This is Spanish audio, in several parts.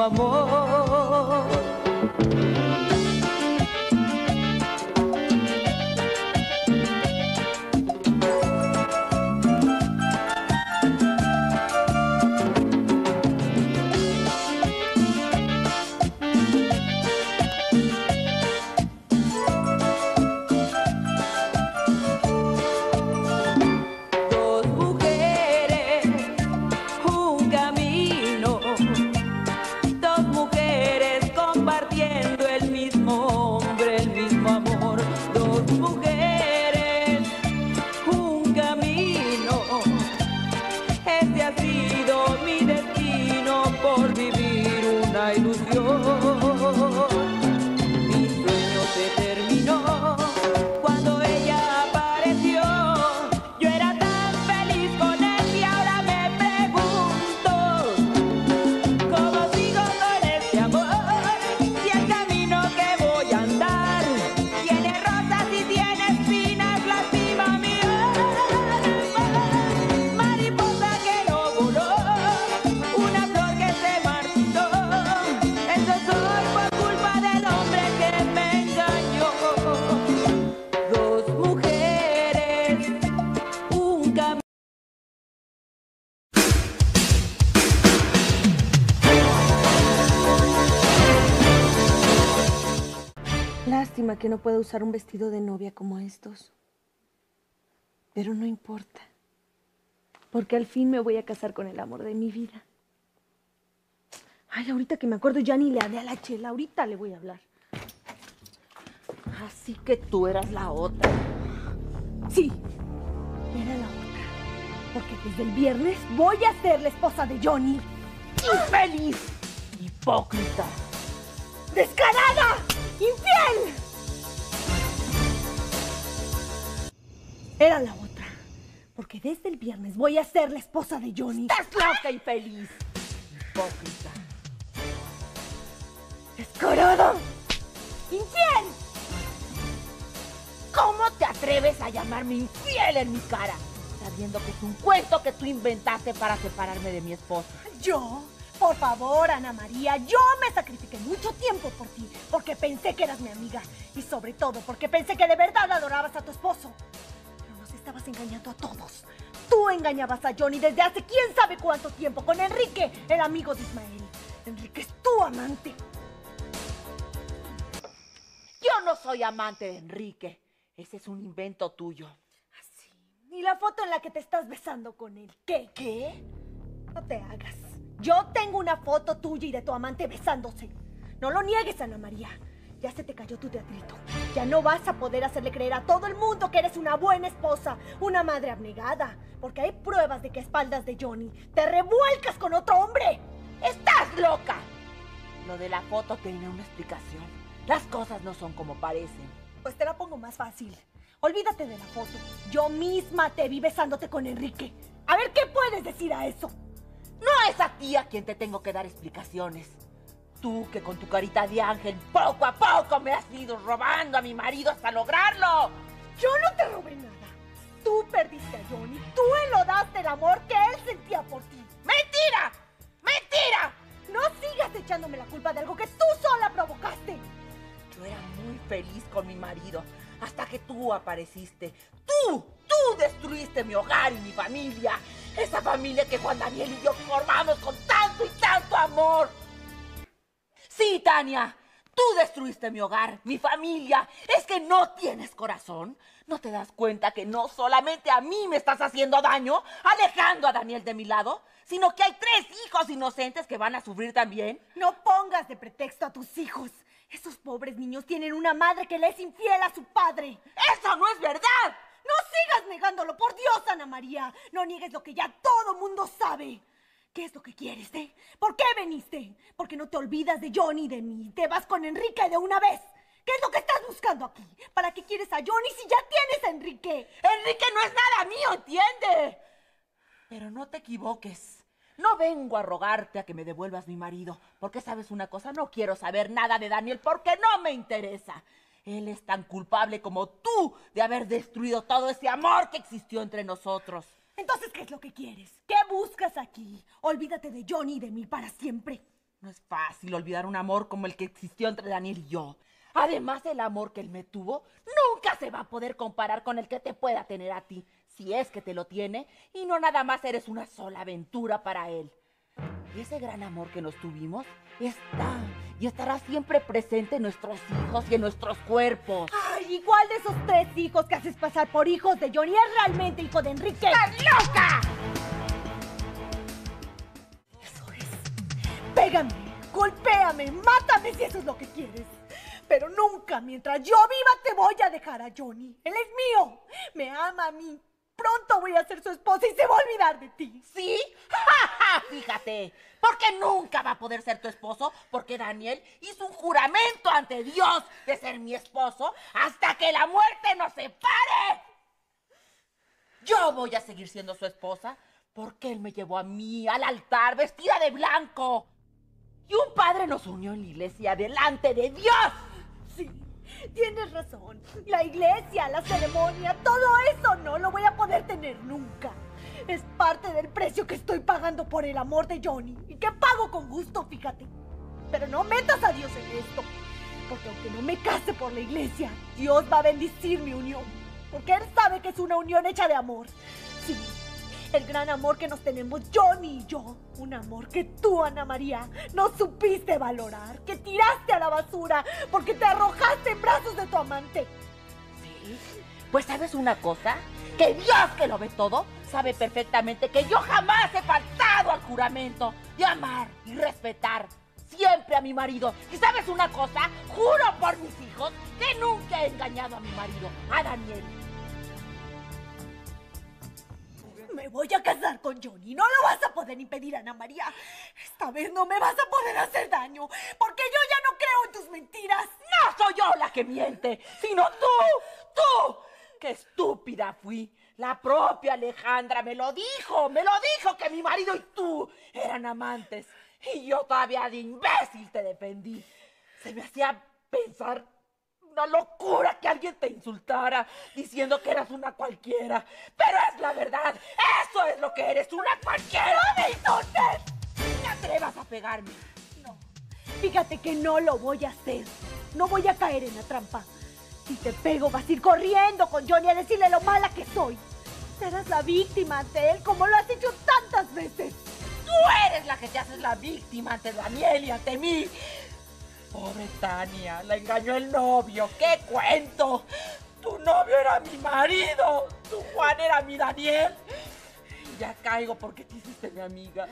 amor. Que no pueda usar un vestido de novia como estos. Pero no importa. Porque al fin me voy a casar con el amor de mi vida. Ay, ahorita que me acuerdo ya ni le hablé a la chela. Ahorita le voy a hablar. Así que tú eras la otra. Sí, era la otra. Porque desde el viernes voy a ser la esposa de Johnny. ¡Infeliz! ¡Hipócrita! ¡Descarada! ¡Infiel! Era la otra. Porque desde el viernes voy a ser la esposa de Johnny. ¡Estás loca, infeliz! ¡Hipócrita! ¡Descarada! ¡Infiel! ¿Cómo te atreves a llamarme infiel en mi cara? Sabiendo que es un cuento que tú inventaste para separarme de mi esposa. ¿Yo? Por favor, Ana María, yo me sacrifiqué mucho tiempo por ti, porque pensé que eras mi amiga y sobre todo porque pensé que de verdad adorabas a tu esposo. Estabas engañando a todos. Tú engañabas a Johnny desde hace quién sabe cuánto tiempo con Enrique, el amigo de Ismael. Enrique es tu amante. Yo no soy amante de Enrique. Ese es un invento tuyo. Así. Y la foto en la que te estás besando con él. ¿Qué? ¿Qué? No te hagas. Yo tengo una foto tuya y de tu amante besándose. No lo niegues, Ana María. Ya se te cayó tu teatrito. Ya no vas a poder hacerle creer a todo el mundo que eres una buena esposa, una madre abnegada. Porque hay pruebas de que a espaldas de Johnny te revuelcas con otro hombre. ¡Estás loca! Lo de la foto tiene una explicación. Las cosas no son como parecen. Pues te la pongo más fácil. Olvídate de la foto. Yo misma te vi besándote con Enrique. A ver qué puedes decir a eso. No es a ti a quien te tengo que dar explicaciones. Tú que con tu carita de ángel poco a poco me has ido robando a mi marido hasta lograrlo. Yo no te robé nada. Tú perdiste a Johnny. Tú enlodaste el amor que él sentía por ti. ¡Mentira! ¡Mentira! No sigas echándome la culpa de algo que tú sola provocaste. Yo era muy feliz con mi marido hasta que tú apareciste. Tú, tú destruiste mi hogar y mi familia. Esa familia que Juan Daniel y yo formamos con tanto y tanto amor. Sí, Tania, tú destruiste mi hogar, mi familia. ¿Es que no tienes corazón? ¿No te das cuenta que no solamente a mí me estás haciendo daño, alejando a Daniel de mi lado, sino que hay tres hijos inocentes que van a sufrir también? No pongas de pretexto a tus hijos. Esos pobres niños tienen una madre que le es infiel a su padre. ¡Eso no es verdad! No sigas negándolo, por Dios, Ana María. No niegues lo que ya todo mundo sabe. ¿Qué es lo que quieres, eh? ¿Por qué viniste? Porque no te olvidas de Johnny y de mí. Te vas con Enrique de una vez. ¿Qué es lo que estás buscando aquí? ¿Para qué quieres a Johnny si ya tienes a Enrique? Enrique no es nada mío, ¿entiende? Pero no te equivoques. No vengo a rogarte a que me devuelvas mi marido, porque sabes una cosa, no quiero saber nada de Daniel porque no me interesa. Él es tan culpable como tú de haber destruido todo ese amor que existió entre nosotros. Entonces, ¿qué es lo que quieres? ¿Qué buscas aquí? Olvídate de Johnny y de mí para siempre. No es fácil olvidar un amor como el que existió entre Daniel y yo. Además, el amor que él me tuvo nunca se va a poder comparar con el que te pueda tener a ti, si es que te lo tiene, y no nada más eres una sola aventura para él. Ese gran amor que nos tuvimos está y estará siempre presente en nuestros hijos y en nuestros cuerpos. Ay, ¿y cuál de esos tres hijos que haces pasar por hijos de Johnny es realmente hijo de Enrique? ¡Estás loca! Eso es. Pégame, golpéame, mátame si eso es lo que quieres. Pero nunca, mientras yo viva, te voy a dejar a Johnny. Él es mío. Me ama a mí. Pronto voy a ser su esposa y se va a olvidar de ti. ¿Sí? ¡Ja, ja! Fíjate, porque nunca va a poder ser tu esposo, porque Daniel hizo un juramento ante Dios de ser mi esposo hasta que la muerte nos separe. Yo voy a seguir siendo su esposa porque él me llevó a mí al altar vestida de blanco. Y un padre nos unió en la iglesia delante de Dios. Sí, tienes razón. La iglesia, la ceremonia, todo nunca. Es parte del precio que estoy pagando por el amor de Johnny y que pago con gusto, fíjate. Pero no metas a Dios en esto, porque aunque no me case por la iglesia, Dios va a bendecir mi unión, porque Él sabe que es una unión hecha de amor. Sí, el gran amor que nos tenemos Johnny y yo. Un amor que tú, Ana María, no supiste valorar, que tiraste a la basura porque te arrojaste en brazos de tu amante. Sí. Pues sabes una cosa, que Dios que lo ve todo sabe perfectamente que yo jamás he faltado al juramento de amar y respetar siempre a mi marido. Y sabes una cosa, juro por mis hijos que nunca he engañado a mi marido, a Daniel. Me voy a casar con Johnny. No lo vas a poder impedir, Ana María. Esta vez no me vas a poder hacer daño, porque yo ya no creo en tus mentiras. No soy yo la que miente, sino tú, tú. Qué estúpida fui. La propia Alejandra me lo dijo, me lo dijo que mi marido y tú eran amantes. Y yo todavía de imbécil te defendí. Se me hacía pensar una locura que alguien te insultara diciendo que eras una cualquiera. Pero es la verdad. Eso es lo que eres, una cualquiera. ¡No me insultes! ¡No te atrevas a pegarme! No. Fíjate que no lo voy a hacer. No voy a caer en la trampa. Si te pego, vas a ir corriendo con Johnny a decirle lo mala que soy. Serás la víctima ante él como lo has hecho tantas veces. Tú eres la que te haces la víctima ante Daniel y ante mí. Pobre Tania, la engañó el novio. ¡Qué cuento! Tu novio era mi marido. Tu Juan era mi Daniel. Ya caigo porque te hiciste mi amiga.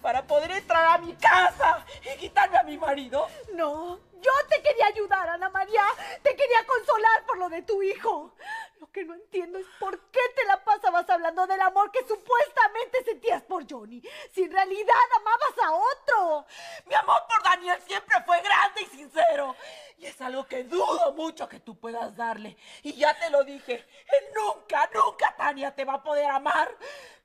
Para poder entrar a mi casa y quitarme a mi marido. No, yo te quería ayudar, Ana María. Te quería consolar por lo de tu hijo. Lo que no entiendo es por qué te la pasabas hablando del amor que supuestamente sentías por Johnny, si en realidad amabas a otro. Mi amor por Daniel siempre fue grande y sincero. Y es algo que dudo mucho que tú puedas darle. Y ya te lo dije, él nunca, nunca, Tania, te va a poder amar.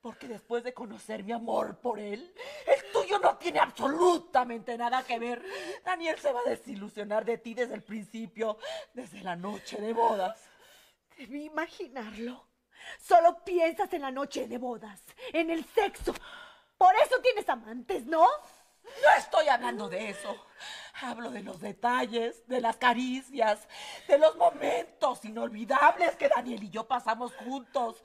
Porque después de conocer mi amor por él, el tuyo no tiene absolutamente nada que ver. Daniel se va a desilusionar de ti desde el principio, desde la noche de bodas. Debí imaginarlo. Solo piensas en la noche de bodas, en el sexo. Por eso tienes amantes, ¿no? No estoy hablando de eso. Hablo de los detalles, de las caricias, de los momentos inolvidables que Daniel y yo pasamos juntos.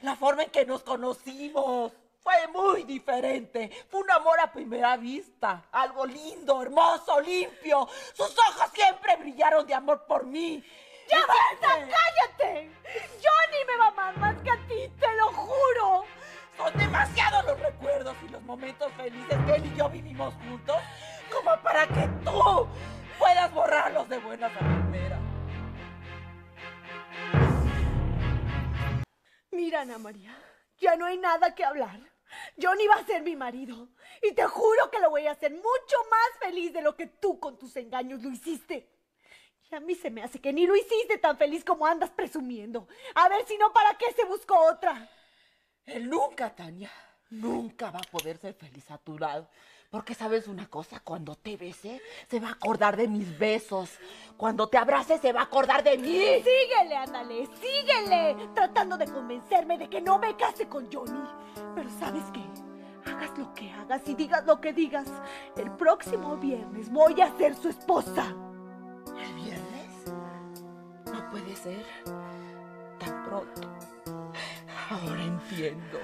La forma en que nos conocimos fue muy diferente. Fue un amor a primera vista. Algo lindo, hermoso, limpio. Sus ojos siempre brillaron de amor por mí. ¡Ya basta! ¡Cállate! Ana María, ya no hay nada que hablar. Johnny va a ser mi marido. Y te juro que lo voy a hacer mucho más feliz de lo que tú con tus engaños lo hiciste. Y a mí se me hace que ni lo hiciste tan feliz como andas presumiendo. A ver si no, ¿para qué se buscó otra? Él nunca, Tania, nunca va a poder ser feliz a tu lado. Porque sabes una cosa, cuando te bese, se va a acordar de mis besos. Cuando te abrace, se va a acordar de mí. Síguele, ándale, síguele, tratando de convencerme de que no me case con Johnny. Pero ¿sabes qué? Hagas lo que hagas y digas lo que digas. El próximo viernes voy a ser su esposa. ¿El viernes? No puede ser. Tan pronto. Ahora entiendo.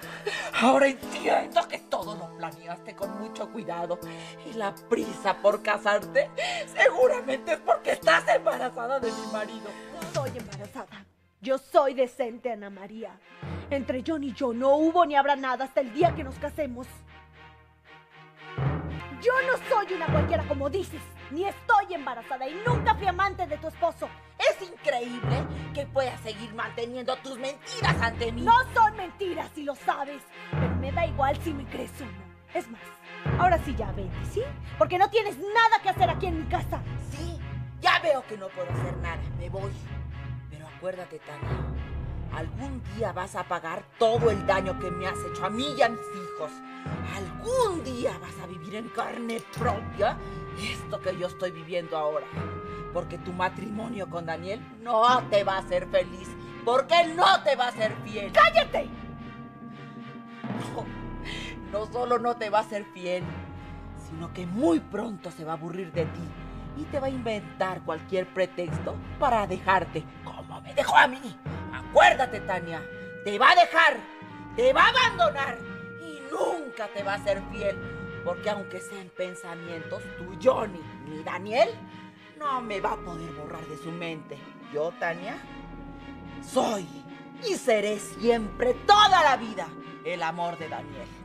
Ahora entiendo que todo lo planeaste con mucho cuidado. Y la prisa por casarte seguramente es porque estás embarazada de mi marido. No soy embarazada. Yo soy decente, Ana María. Entre John y yo no hubo ni habrá nada hasta el día que nos casemos. Yo no soy una cualquiera como dices, ni estoy embarazada y nunca fui amante de tu esposo. Es increíble que puedas seguir manteniendo tus mentiras ante mí. No son mentiras, si lo sabes, pero me da igual si me crees o no. Es más, ahora sí ya vete, ¿sí? Porque no tienes nada que hacer aquí en mi casa. Sí, ya veo que no puedo hacer nada. Me voy. Acuérdate, Tania, algún día vas a pagar todo el daño que me has hecho a mí y a mis hijos. Algún día vas a vivir en carne propia esto que yo estoy viviendo ahora. Porque tu matrimonio con Daniel no te va a hacer feliz. Porque él no te va a ser fiel. ¡Cállate! No, no solo no te va a ser fiel, sino que muy pronto se va a aburrir de ti y te va a inventar cualquier pretexto para dejarte, me dejó a mí. Acuérdate, Tania, te va a dejar, te va a abandonar y nunca te va a ser fiel, porque aunque sean pensamientos, tu Johnny ni Daniel no me va a poder borrar de su mente. Yo, Tania, soy y seré siempre toda la vida el amor de Daniel.